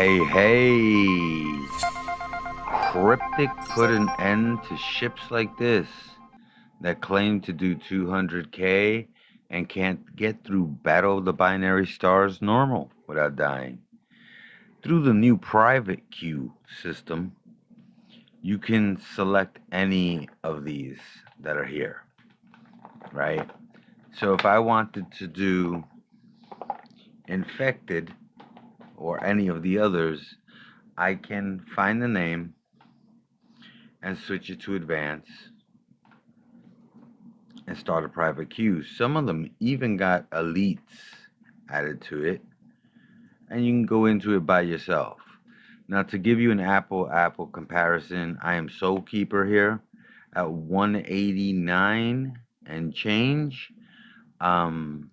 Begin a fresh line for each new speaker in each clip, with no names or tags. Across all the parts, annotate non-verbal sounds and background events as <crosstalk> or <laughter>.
Hey, hey. Cryptic put an end to ships like this that claim to do 200k and can't get through Battle of the Binary Stars normal without dying. Through the new private queue system, you can select any of these that are here, right? So if I wanted to do infected or any of the others, I can find the name and switch it to advance and start a private queue. Some of them even got elites added to it and you can go into it by yourself. Now, to give you an apple apple comparison, I am Soul Keeper here at 189 and change. Um,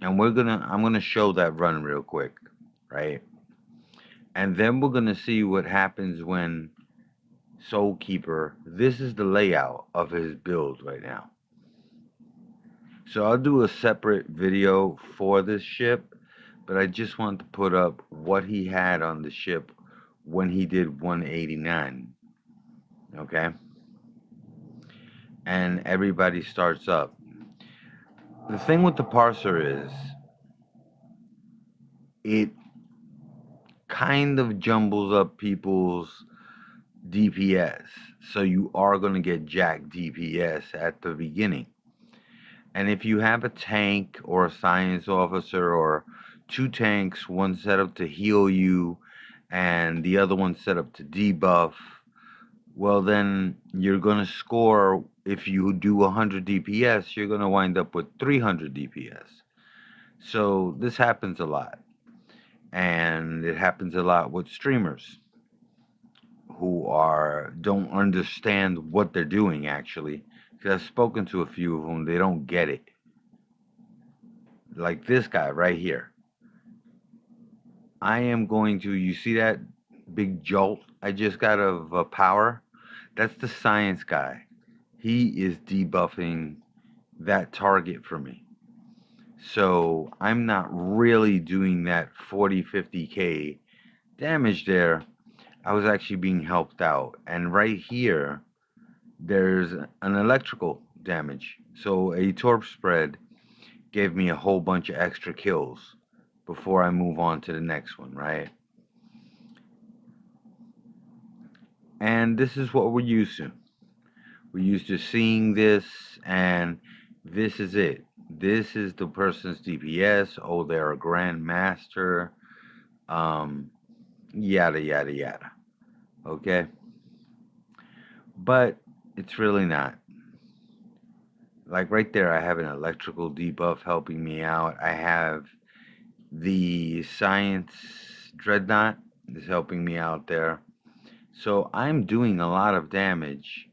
and we're gonna, I'm gonna show that run real quick, right? And then we're gonna see what happens when Soul Keeper. This is the layout of his build right now. So I'll do a separate video for this ship, but I just want to put up what he had on the ship when he did 189. Okay? And everybody starts up. The thing with the parser is it kind of jumbles up people's DPS. So you are going to get jack DPS at the beginning. And if you have a tank or a science officer or two tanks, one set up to heal you and the other one set up to debuff, well, then you're going to score. If you do 100 DPS, you're going to wind up with 300 DPS. So this happens a lot. And it happens a lot with streamers who are don't understand what they're doing actually because I've spoken to a few of them they don't get it like this guy right here I am going to, you see that big jolt I just got of uh, power? That's the science guy. He is debuffing that target for me. So I'm not really doing that 40, 50k damage there. I was actually being helped out. And right here, there's an electrical damage. So a torp spread gave me a whole bunch of extra kills before I move on to the next one, right? And this is what we're used to. We're used to seeing this, and this is it. This is the person's DPS. Oh, they're a grandmaster. Um, yada, yada, yada. Okay? But it's really not. Like right there, I have an electrical debuff helping me out. I have the science dreadnought is helping me out there. So I'm doing a lot of damage,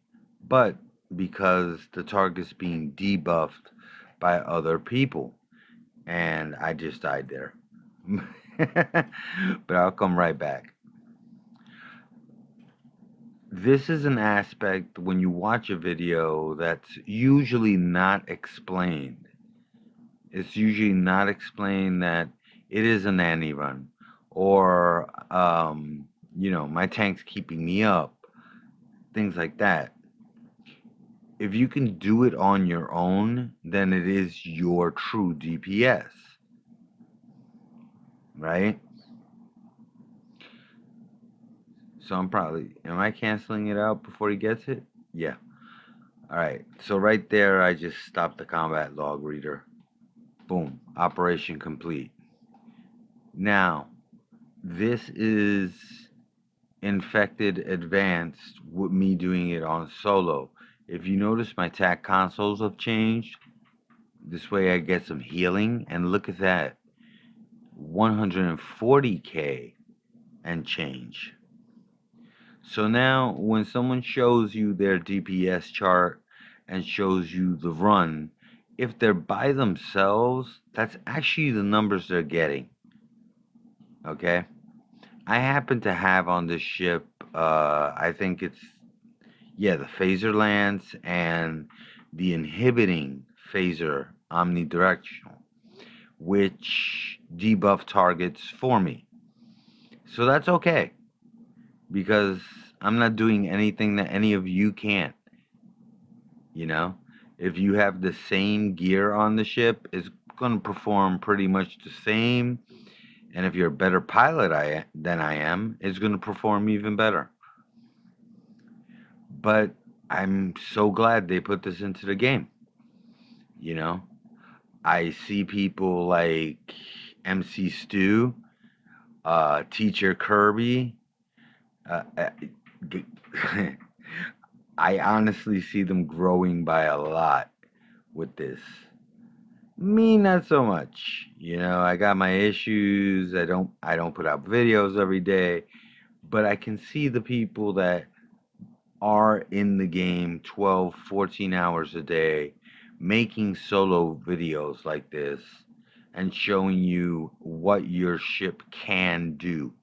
but because the target's being debuffed by other people. And I just died there. <laughs> but I'll come right back. This is an aspect when you watch a video that's usually not explained. It's usually not explained that it is a nanny run or um, you know my tank's keeping me up things like that if you can do it on your own then it is your true dps right? So i'm probably am i canceling it out before he gets it? Yeah. All right so right there i just stopped the combat log reader. Boom. Operation complete. Now, this is infected advanced with me doing it on solo. If you notice my TAC consoles have changed, this way I get some healing and look at that 140k and change. So now when someone shows you their DPS chart and shows you the run, if they're by themselves, that's actually the numbers they're getting. Okay. I happen to have on this ship, uh, I think it's, yeah, the phaser lance and the inhibiting phaser omnidirectional, which debuff targets for me. So that's okay. Because I'm not doing anything that any of you can't. You know? If you have the same gear on the ship, it's going to perform pretty much the same. And if you're a better pilot I, than I am, it's going to perform even better. But I'm so glad they put this into the game. You know? I see people like MC Stu, uh, Teacher Kirby. Uh, uh <laughs> I honestly see them growing by a lot with this. Me, not so much. You know, I got my issues. I don't. I don't put out videos every day, but I can see the people that are in the game 12, 14 hours a day, making solo videos like this and showing you what your ship can do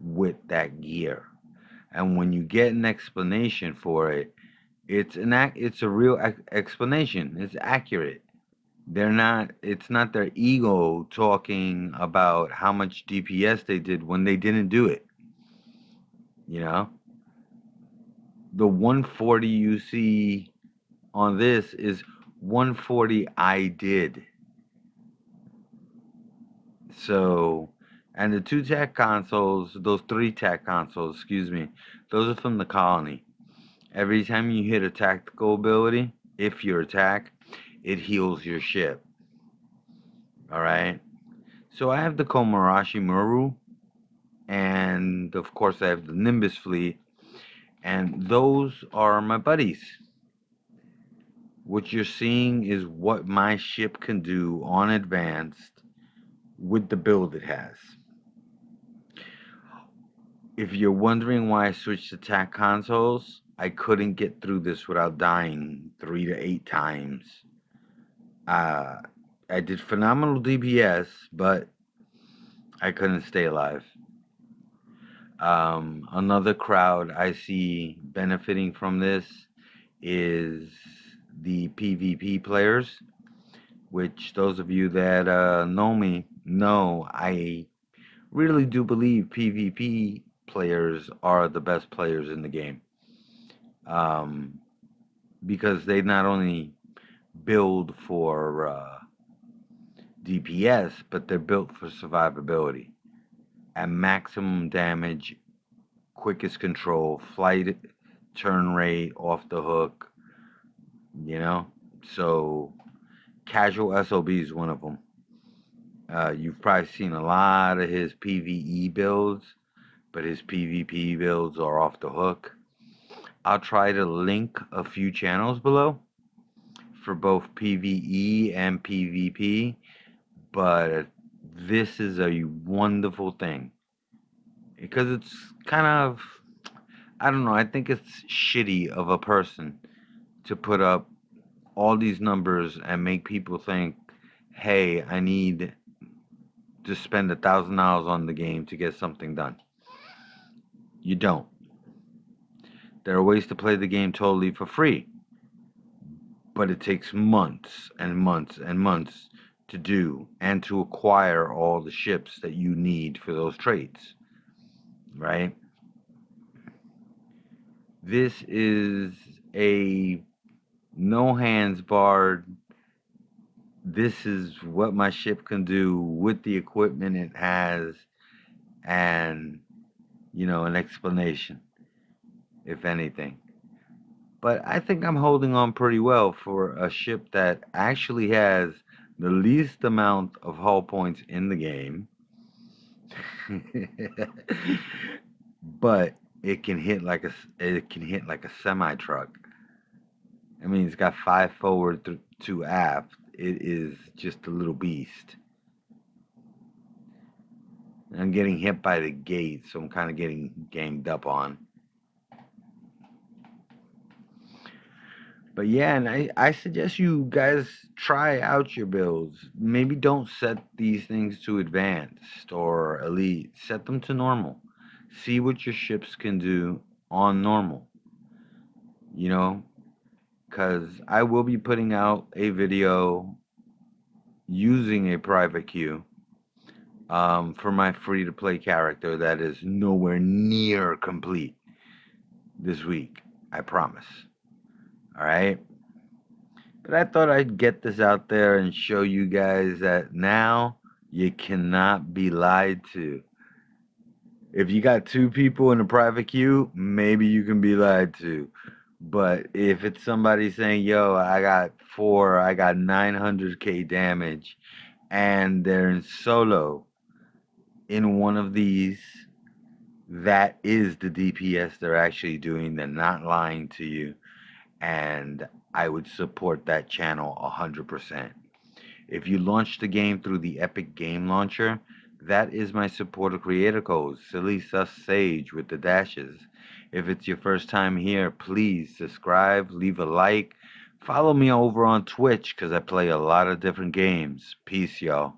with that gear. And when you get an explanation for it, it's an it's a real explanation. It's accurate. They're not it's not their ego talking about how much DPS they did when they didn't do it. You know? The 140 you see on this is 140 I did. So and the two tech consoles, those three tech consoles, excuse me, those are from the colony. Every time you hit a tactical ability, if you attack, it heals your ship. Alright? So I have the Kobayashi Maru, and of course I have the Nimbus fleet, and those are my buddies. What you're seeing is what my ship can do on advanced with the build it has if you're wondering why I switched to TAC consoles, I couldn't get through this without dying three to eight times. Uh, I did phenomenal DPS, but I couldn't stay alive. Um, another crowd I see benefiting from this is the PvP players, which those of you that uh, know me know I really do believe PvP players are the best players in the game. Um, because they not only build for uh, DPS, but they're built for survivability. At maximum damage, quickest control, flight turn rate off the hook, you know? So, Casual SOB is one of them. Uh, you've probably seen a lot of his PvE builds but his PvP builds are off the hook. I'll try to link a few channels below for both PvE and PvP, but this is a wonderful thing because it's kind of I don't know, I think it's shitty of a person to put up all these numbers and make people think, hey, I need to spend a thousand dollars on the game to get something done. You don't. There are ways to play the game totally for free, but it takes months and months and months to do and to acquire all the ships that you need for those traits. Right? This is a no hands barred. This is what my ship can do with the equipment it has and you know, an explanation, if anything. But I think I'm holding on pretty well for a ship that actually has the least amount of hull points in the game. <laughs> but it can hit like a it can hit like a semi truck. I mean, it's got five forward, th- two aft. It is just a little beast. I'm getting hit by the gate, so I'm kind of getting ganged up on. But yeah, and I, I suggest you guys try out your builds. Maybe don't set these things to advanced or elite. Set them to normal. See what your ships can do on normal. You know, because I will be putting out a video using a private queue um, for my free to play character that is nowhere near complete this week. I promise. All right. But I thought I'd get this out there and show you guys that now you cannot be lied to. If you got two people in a private queue, maybe you can be lied to. But if it's somebody saying, yo, I got four, I got 900k damage, and they're in solo in one of these, that is the DPS they're actually doing. They're not lying to you. And I would support that channel 100%. If you launch the game through the Epic Game Launcher, that is my supporter creator code, Silly Sus Sage with the dashes. If it's your first time here, please subscribe, leave a like, follow me over on Twitch because I play a lot of different games. Peace, y'all.